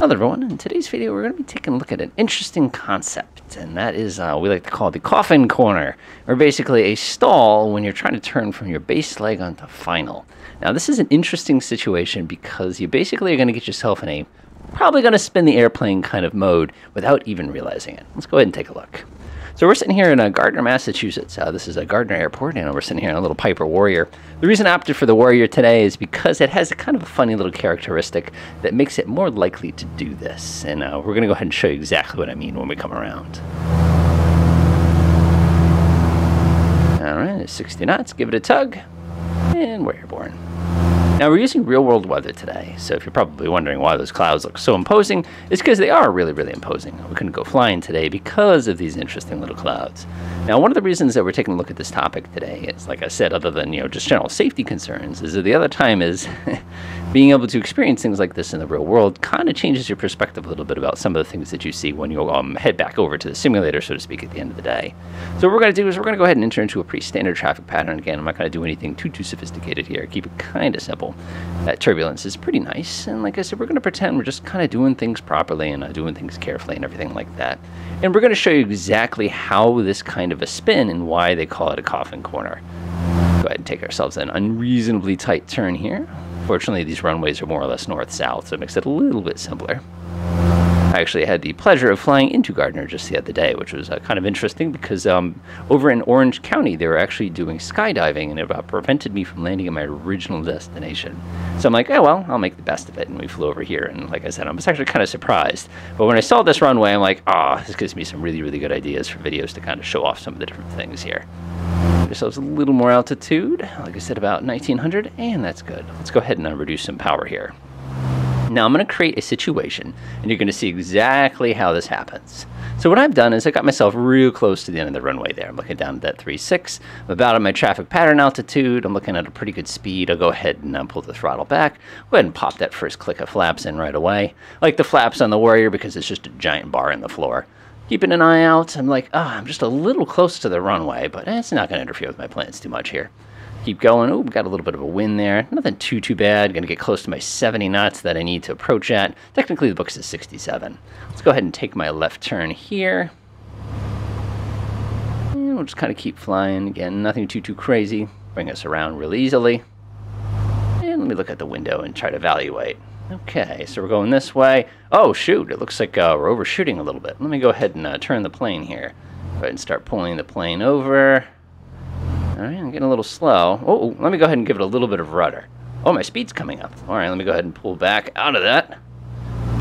Hello everyone, in today's video we're going to be taking a look at an interesting concept, and that is uh, we like to call the coffin corner, or basically a stall when you're trying to turn from your base leg onto final. Now this is an interesting situation because you basically are going to get yourself in a probably going to spin the airplane kind of mode without even realizing it. Let's go ahead and take a look. So we're sitting here in Gardner, Massachusetts. Uh, this is a Gardner Airport, and we're sitting here in a little Piper Warrior. The reason I opted for the Warrior today is because it has a kind of a funny little characteristic that makes it more likely to do this. And uh, we're going to go ahead and show you exactly what I mean when we come around. All right, it's 60 knots. Give it a tug, and we're airborne. Now we're using real world weather today, so if you're probably wondering why those clouds look so imposing, it's because they are really, really imposing. We couldn't go flying today because of these interesting little clouds. Now one of the reasons that we're taking a look at this topic today is, like I said, other than, you know, just general safety concerns, is that the other time is being able to experience things like this in the real world kind of changes your perspective a little bit about some of the things that you see when you um, head back over to the simulator, so to speak, at the end of the day. So what we're going to do is we're going to go ahead and enter into a pretty standard traffic pattern. Again, I'm not going to do anything too, too sophisticated here. Keep it kind of simple. That turbulence is pretty nice. And like I said, we're going to pretend we're just kind of doing things properly and uh, doing things carefully and everything like that. And we're going to show you exactly how this kind of a spin and why they call it a coffin corner. Go ahead and take ourselves an unreasonably tight turn here. Fortunately, these runways are more or less north-south, so it makes it a little bit simpler. I actually had the pleasure of flying into Gardner just the other day, which was uh, kind of interesting because um, over in Orange County, they were actually doing skydiving and it about prevented me from landing at my original destination. So I'm like, oh, well, I'll make the best of it. And we flew over here. And like I said, I was actually kind of surprised. But when I saw this runway, I'm like, ah, oh, this gives me some really, really good ideas for videos to kind of show off some of the different things here. Give ourselves a little more altitude, like I said, about 1900, and that's good. Let's go ahead and uh, reduce some power here. Now I'm going to create a situation and you're going to see exactly how this happens. So what I've done is I got myself real close to the end of the runway there. I'm looking down at that 3.6. I'm about at my traffic pattern altitude. I'm looking at a pretty good speed. I'll go ahead and um, pull the throttle back. Go ahead and pop that first click of flaps in right away. I like the flaps on the Warrior because it's just a giant bar in the floor. Keeping an eye out. I'm like, ah, oh, I'm just a little close to the runway, but it's not going to interfere with my plans too much here. Keep going. Oh, got a little bit of a wind there. Nothing too, too bad. Going to get close to my 70 knots that I need to approach at. Technically, the book says 67. Let's go ahead and take my left turn here. And we'll just kind of keep flying. Again, nothing too, too crazy. Bring us around real easily. And let me look at the window and try to evaluate. Okay, so we're going this way. Oh, shoot, it looks like uh, we're overshooting a little bit. Let me go ahead and uh, turn the plane here. Go ahead and start pulling the plane over. All right, I'm getting a little slow. Oh, let me go ahead and give it a little bit of rudder. Oh, my speed's coming up. All right, let me go ahead and pull back out of that.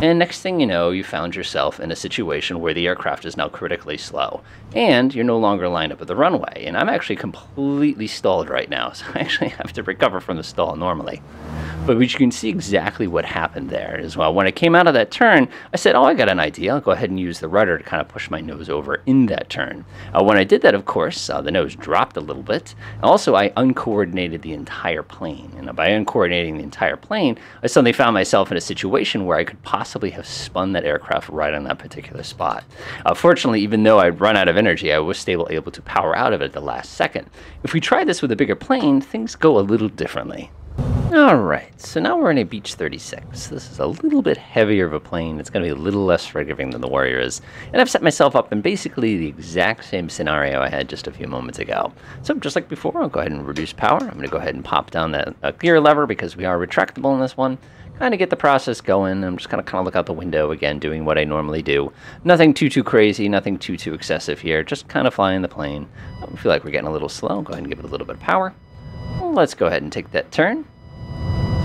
And next thing you know, you found yourself in a situation where the aircraft is now critically slow. And you're no longer lined up at the runway. And I'm actually completely stalled right now, so I actually have to recover from the stall normally. But you can see exactly what happened there as well. When I came out of that turn, I said, oh, I got an idea. I'll go ahead and use the rudder to kind of push my nose over in that turn. Uh, when I did that, of course, uh, the nose dropped a little bit. Also, I uncoordinated the entire plane. And by uncoordinating the entire plane, I suddenly found myself in a situation where I could possibly have spun that aircraft right on that particular spot. Uh, fortunately, even though I'd run out of energy, I was still able to power out of it at the last second. If we try this with a bigger plane, things go a little differently. Alright, so now we're in a Beech 36. This is a little bit heavier of a plane. It's going to be a little less forgiving than the Warrior is. And I've set myself up in basically the exact same scenario I had just a few moments ago. So just like before, I'll go ahead and reduce power. I'm going to go ahead and pop down that uh, gear lever because we are retractable in this one. Kind of get the process going. I'm just going to kind of look out the window again, doing what I normally do. Nothing too, too crazy, nothing too, too excessive here. Just kind of flying the plane. I feel like we're getting a little slow. Go ahead and give it a little bit of power. Let's go ahead and take that turn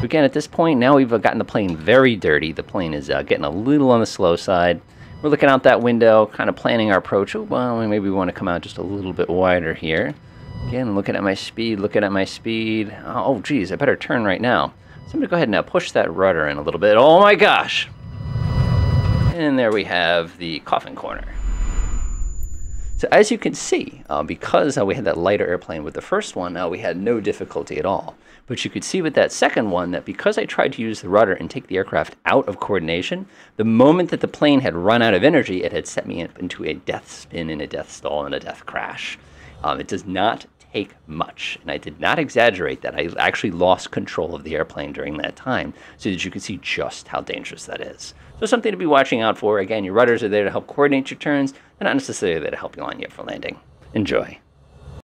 again, at this point, now we've gotten the plane very dirty. The plane is uh, getting a little on the slow side. We're looking out that window, kind of planning our approach. Oh, well, maybe we want to come out just a little bit wider here. Again, looking at my speed, looking at my speed. Oh, geez, I better turn right now. So I'm going to go ahead and now push that rudder in a little bit. Oh, my gosh! And there we have the coffin corner. So as you can see, uh, because uh, we had that lighter airplane with the first one, uh, we had no difficulty at all. But you could see with that second one that because I tried to use the rudder and take the aircraft out of coordination, the moment that the plane had run out of energy, it had set me into a death spin and a death stall and a death crash. Um, it does not take much. And I did not exaggerate that. I actually lost control of the airplane during that time so that you can see just how dangerous that is. So something to be watching out for. Again, your rudders are there to help coordinate your turns and not necessarily that a helping line yet for landing. Enjoy.